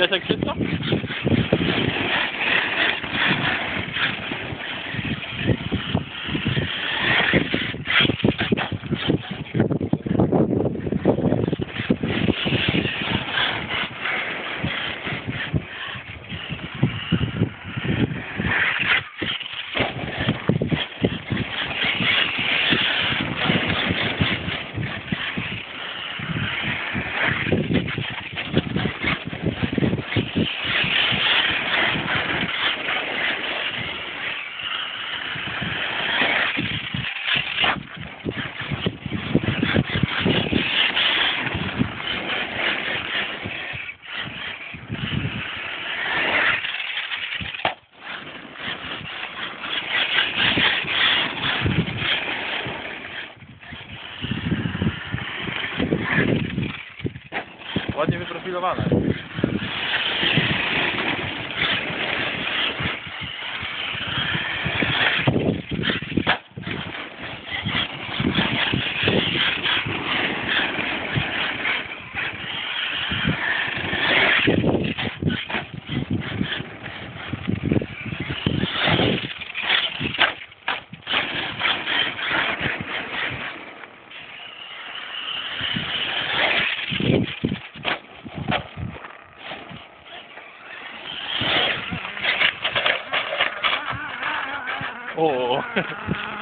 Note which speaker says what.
Speaker 1: déjà ta question Ładnie wyprofilowane. Oh.